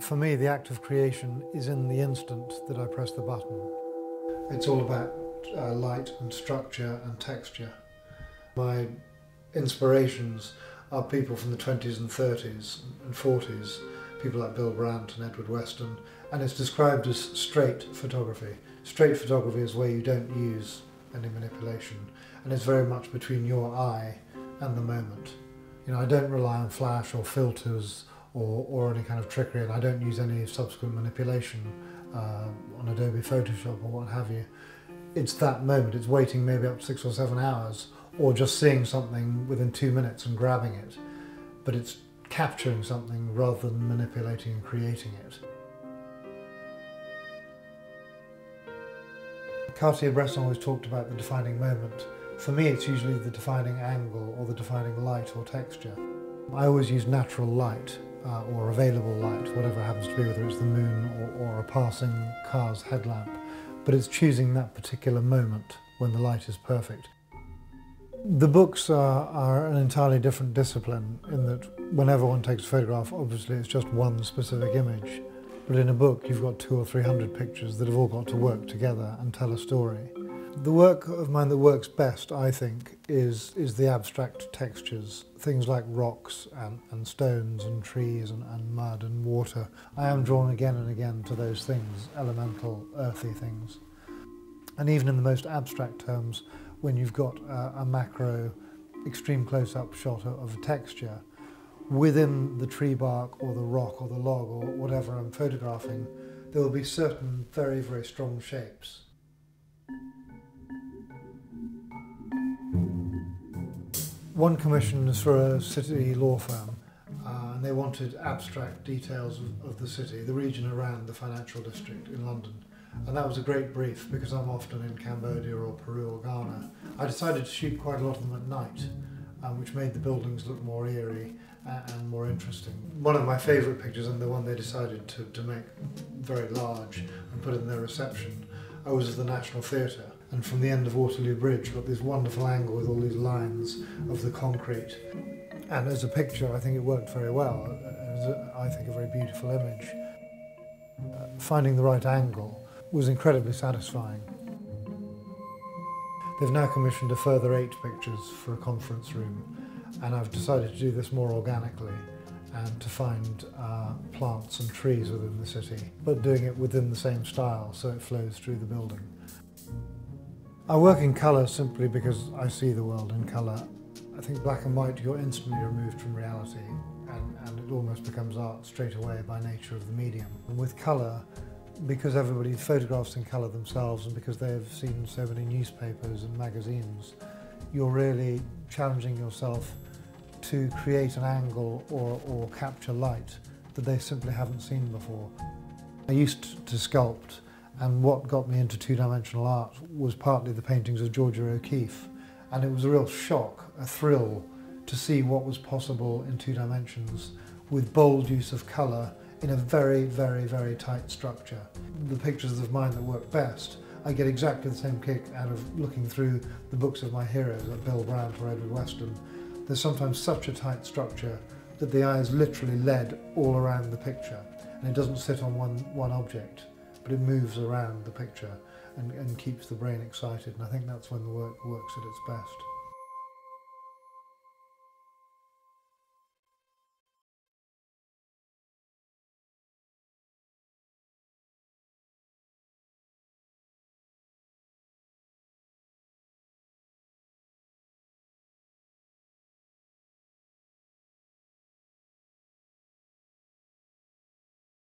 For me, the act of creation is in the instant that I press the button. It's all about uh, light and structure and texture. My inspirations are people from the 20s and 30s and 40s, people like Bill Brandt and Edward Weston, and it's described as straight photography. Straight photography is where you don't use any manipulation, and it's very much between your eye and the moment. You know, I don't rely on flash or filters or, or any kind of trickery, and I don't use any subsequent manipulation uh, on Adobe Photoshop or what have you. It's that moment, it's waiting maybe up six or seven hours, or just seeing something within two minutes and grabbing it, but it's capturing something rather than manipulating and creating it. Cartier-Bresson always talked about the defining moment. For me, it's usually the defining angle or the defining light or texture. I always use natural light uh, or available light, whatever happens to be, whether it's the moon or, or a passing car's headlamp. But it's choosing that particular moment when the light is perfect. The books are, are, an entirely different discipline in that whenever one takes a photograph, obviously it's just one specific image. But in a book, you've got two or three hundred pictures that have all got to work together and tell a story. The work of mine that works best, I think, is, is the abstract textures, things like rocks and, and stones and trees and, and mud and water. I am drawn again and again to those things, elemental, earthy things. And even in the most abstract terms, when you've got a, a macro, extreme close-up shot of a texture, within the tree bark or the rock or the log or whatever I'm photographing, there will be certain very, very strong shapes. One commission is for a city law firm uh, and they wanted abstract details of, of the city, the region around the financial district in London. And that was a great brief because I'm often in Cambodia or Peru or Ghana. I decided to shoot quite a lot of them at night, um, which made the buildings look more eerie and more interesting. One of my favourite pictures, and the one they decided to, to make very large and put in their reception, I was the National Theatre. And from the end of Waterloo Bridge, got this wonderful angle with all these lines of the concrete. And as a picture, I think it worked very well. It was, I think, a very beautiful image. Uh, finding the right angle was incredibly satisfying. They've now commissioned a further eight pictures for a conference room and I've decided to do this more organically and to find uh, plants and trees within the city, but doing it within the same style so it flows through the building. I work in colour simply because I see the world in colour. I think black and white, you're instantly removed from reality and, and it almost becomes art straight away by nature of the medium. And with colour, because everybody photographs in colour themselves and because they've seen so many newspapers and magazines, you're really challenging yourself to create an angle or, or capture light that they simply haven't seen before. I used to sculpt and what got me into two-dimensional art was partly the paintings of Georgia O'Keeffe and it was a real shock, a thrill to see what was possible in two dimensions with bold use of colour in a very, very, very tight structure. The pictures of mine that work best I get exactly the same kick out of looking through the books of my heroes, like Bill Brandt or Edward Weston. There's sometimes such a tight structure that the eye is literally led all around the picture and it doesn't sit on one, one object, but it moves around the picture and, and keeps the brain excited. And I think that's when the work works at its best.